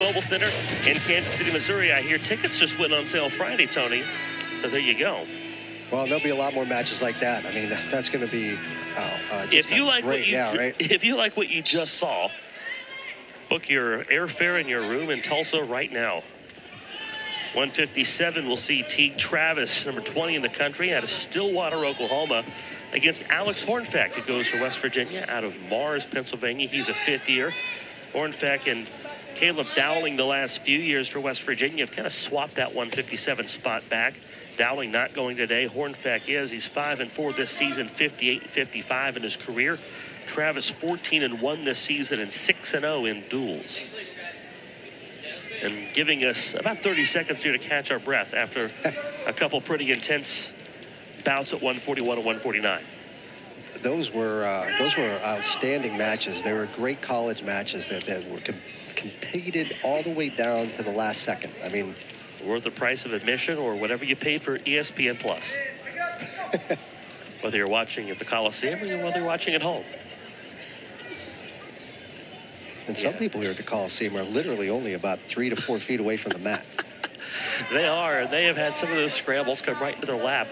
Mobile Center in Kansas City, Missouri. I hear tickets just went on sale Friday, Tony. So there you go. Well, there'll be a lot more matches like that. I mean, that's going to be uh, uh, if you like great, what you yeah, right? if you like what you just saw, book your airfare and your room in Tulsa right now. 157 will see Teague Travis, number 20 in the country, out of Stillwater, Oklahoma, against Alex Hornfeck, who goes for West Virginia out of Mars, Pennsylvania. He's a fifth year. Hornfeck and Caleb Dowling the last few years for West Virginia have kind of swapped that 157 spot back. Dowling not going today. Hornfeck is. He's 5 and 4 this season, 58 and 55 in his career. Travis 14 and 1 this season and 6 and 0 in duals. And giving us about 30 seconds here to catch our breath after a couple pretty intense bouts at 141 and 149 those were uh, those were outstanding matches. They were great college matches that, that were competed all the way down to the last second. I mean, worth the price of admission or whatever you paid for ESPN Plus. whether you're watching at the Coliseum or whether you're watching at home. And some yeah. people here at the Coliseum are literally only about three to four feet away from the mat. they are. They have had some of those scrambles come right into their lap.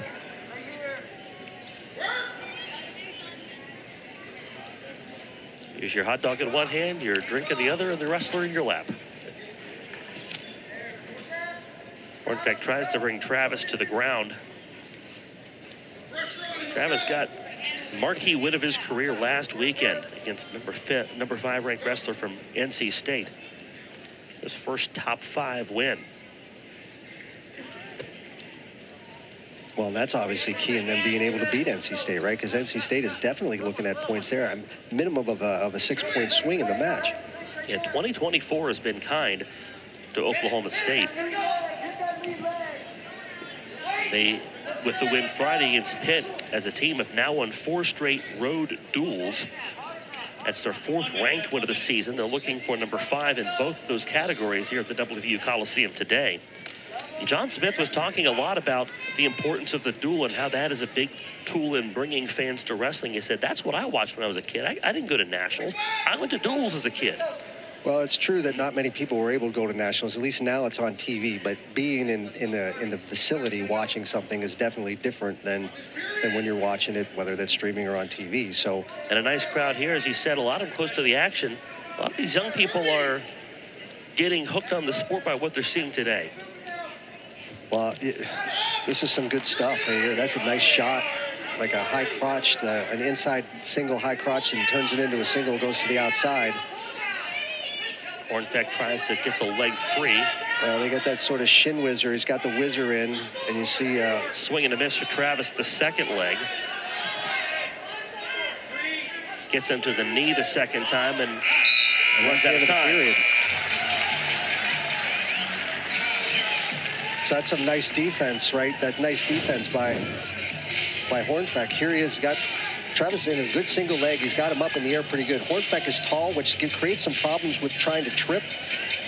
Use your hot dog in one hand, your drink in the other, and the wrestler in your lap. Hornfeck tries to bring Travis to the ground. Travis got marquee win of his career last weekend against number, number five ranked wrestler from NC State. His first top five win. Well, that's obviously key in them being able to beat NC State, right? Because NC State is definitely looking at points there. A minimum of a, of a six-point swing in the match. Yeah, 2024 has been kind to Oklahoma State. They, with the win Friday against Pitt, as a team, have now won four straight road duals. That's their fourth ranked win of the season. They're looking for number five in both of those categories here at the WVU Coliseum today. John Smith was talking a lot about the importance of the dual and how that is a big tool in bringing fans to wrestling. He said, that's what I watched when I was a kid. I, I didn't go to nationals. I went to duals as a kid. Well, it's true that not many people were able to go to nationals. At least now it's on TV. But being in, in the in the facility watching something is definitely different than than when you're watching it, whether that's streaming or on TV. So and a nice crowd here, as you said, a lot of them close to the action. A lot of these young people are getting hooked on the sport by what they're seeing today. Well, it, this is some good stuff right here. That's a nice shot, like a high crotch, the, an inside single high crotch, and turns it into a single, goes to the outside. Hornfeck tries to get the leg free. Well, they got that sort of shin whizzer. He's got the whizzer in, and you see... Uh, Swing and a miss for Travis, the second leg. Gets him to the knee the second time and, and runs out of time. Period. So that's some nice defense, right? That nice defense by by Hornfeck. Here he is, got Travis in a good single leg. He's got him up in the air pretty good. Hornfeck is tall, which can create some problems with trying to trip.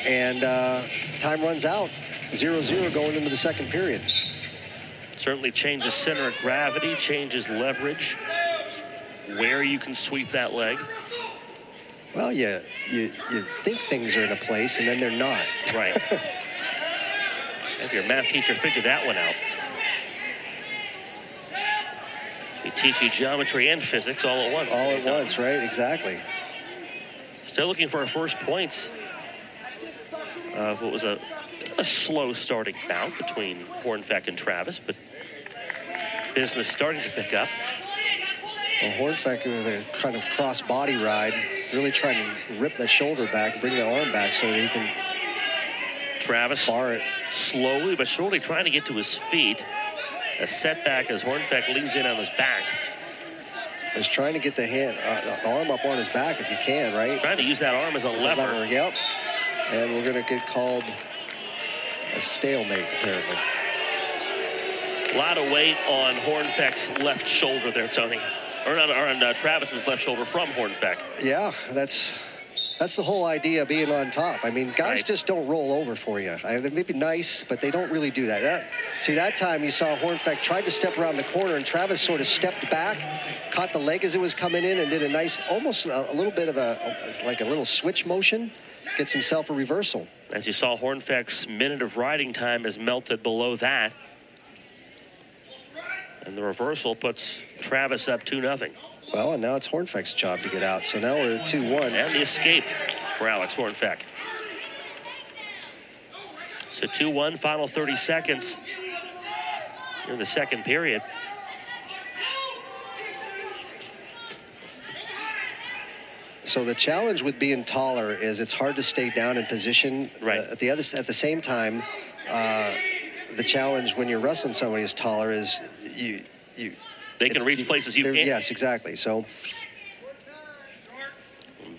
And uh, time runs out. 0-0 going into the second period. Certainly changes center of gravity, changes leverage, where you can sweep that leg. Well, you, you, you think things are in a place, and then they're not. Right. If your math teacher figure that one out. We teach you geometry and physics all at once. All at once, right? Exactly. Still looking for our first points of what was a, a slow starting bout between Hornfeck and Travis, but business starting to pick up. Well, Hornfeck with a kind of cross body ride, really trying to rip that shoulder back, bring the arm back so that he can Travis bar it slowly but surely trying to get to his feet. A setback as Hornfeck leans in on his back. He's trying to get the hand, uh, the arm up on his back if you can, right? He's trying to use that arm as a lever. lever. Yep. And we're going to get called a stalemate, apparently. A lot of weight on Hornfeck's left shoulder there, Tony. Or, not, or on uh, Travis's left shoulder from Hornfeck. Yeah, that's that's the whole idea of being on top. I mean, guys right. just don't roll over for you. I, they may be nice, but they don't really do that. that. See, that time you saw Hornfeck tried to step around the corner, and Travis sort of stepped back, caught the leg as it was coming in, and did a nice, almost a, a little bit of a, like a little switch motion. gets himself a reversal. As you saw, Hornfeck's minute of riding time has melted below that. And the reversal puts Travis up 2 0. Well, and now it's Hornfeck's job to get out. So now we're 2 1. And the escape for Alex Hornfeck. So 2 1, final 30 seconds in the second period. So the challenge with being taller is it's hard to stay down in position. Right. Uh, at the other, at the same time, uh, the challenge when you're wrestling somebody who's taller is you, you. They can reach places you can't. Yes, exactly. So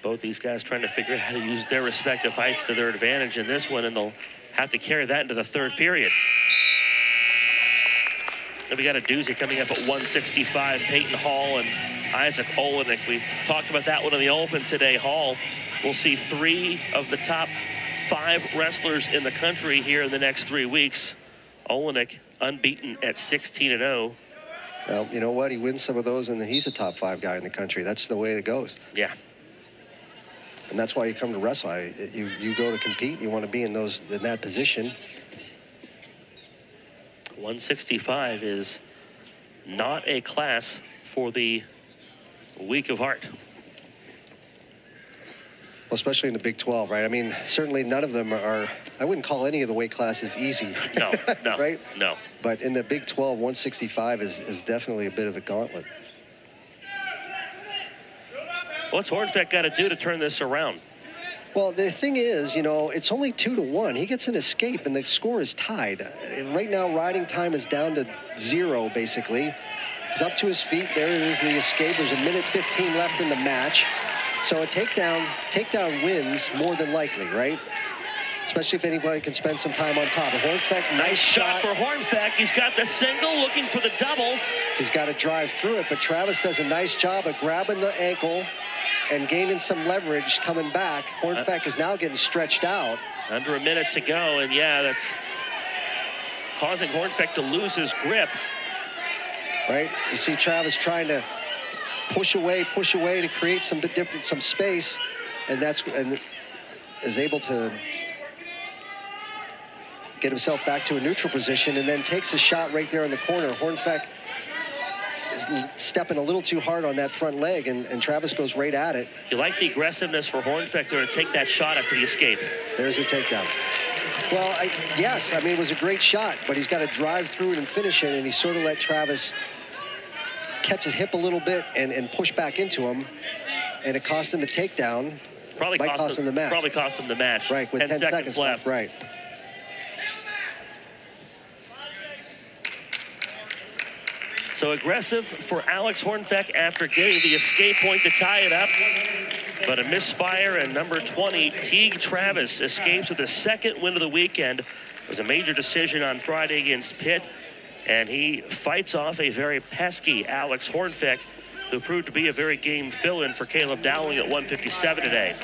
Both these guys trying to figure out how to use their respective heights to their advantage in this one, and they'll have to carry that into the third period. And we got a doozy coming up at 165. Peyton Hall and Izzak Olejnik. We talked about that one in the open today. Hall will see three of the top five wrestlers in the country here in the next three weeks. Olejnik unbeaten at 16 and oh. 0. Well, you know what? He wins some of those, and then he's a top five guy in the country. That's the way it goes, Yeah. and that's why you come to wrestle. I, you you go to compete. You want to be in those in that position. 165 is not a class for the weak of heart. Well, especially in the Big 12, right? I mean, certainly none of them are. I wouldn't call any of the weight classes easy. No, no, right? no. But in the Big 12, 165 is, is definitely a bit of a gauntlet. What's Hornfeck got to do to turn this around? Well, the thing is, you know, it's only two to one. He gets an escape, and the score is tied. And right now, riding time is down to zero, basically. He's up to his feet. There is the escape. There's a minute 15 left in the match. So a takedown, takedown wins more than likely, right? Especially if anybody can spend some time on top. Hornfeck, nice Shot shot. for Hornfeck. He's got the single, looking for the double. He's got to drive through it, but Travis does a nice job of grabbing the ankle and gaining some leverage coming back. Hornfeck is now getting stretched out. Under a minute to go, and yeah, that's causing Hornfeck to lose his grip. right? You see Travis trying to push away, push away to create some different, some space, and that's and is able to get himself back to a neutral position, and then takes a shot right there in the corner. Hornfeck is stepping a little too hard on that front leg, and, and Travis goes right at it. You like the aggressiveness for Hornfeck there to take that shot after the escape. There's a takedown. Well, I, yes, I mean, it was a great shot, but he's got to drive through it and finish it, and he sort of let Travis catch his hip a little bit and, and push back into him, and it cost him a takedown. Probably Might cost, cost him the match. Probably cost him the match. Right, with 10, seconds, left. Right. So aggressive for Alex Hornfeck after getting the escape point to tie it up. But a misfire, and number 20, Teague Travis, escapes with his second win of the weekend. It was a major decision on Friday against Pitt, and he fights off a very pesky Alex Hornfeck, who proved to be a very game fill-in for Caleb Dowling at 157 today.